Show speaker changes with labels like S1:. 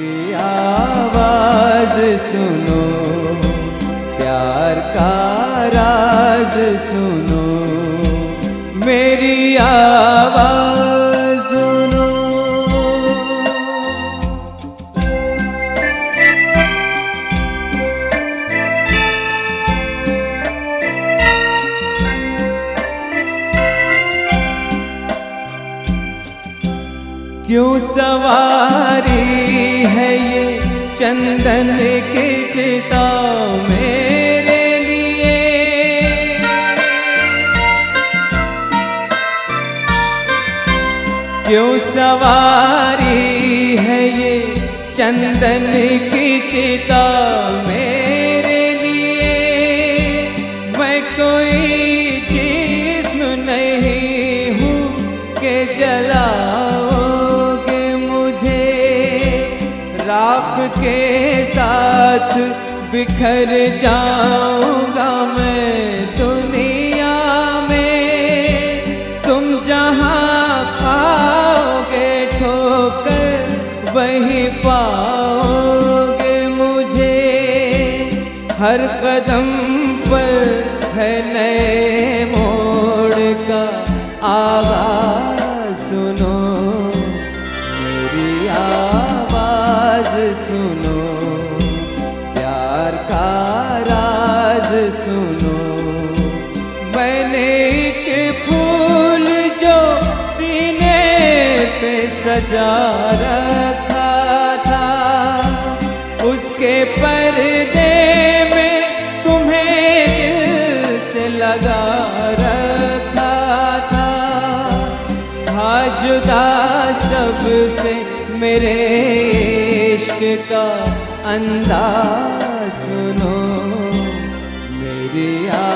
S1: मेरी आवाज़ सुनो। प्यार का राज सुनो। मेरी आवाज़ क्यों सवारी है ये चंदन के चिता मेरे लिए? क्यों सवारी है ये चंदन की चिता मेरे राख के साथ बिखर जाऊँगा मैं दुनिया में। तुम जहाँ खाओगे ठोकर, वही पाओगे मुझे। हर कदम पर है नए मोड़ का आवाज़। सुनो, प्यार का राज सुनो। मैंने एक फूल जो सीने पे सजा रखा था, उसके पर्दे में तुम्हें से लगा रखा था। जुदा सबसे मेरे इश्क का अंदाज सुनो मेरी आ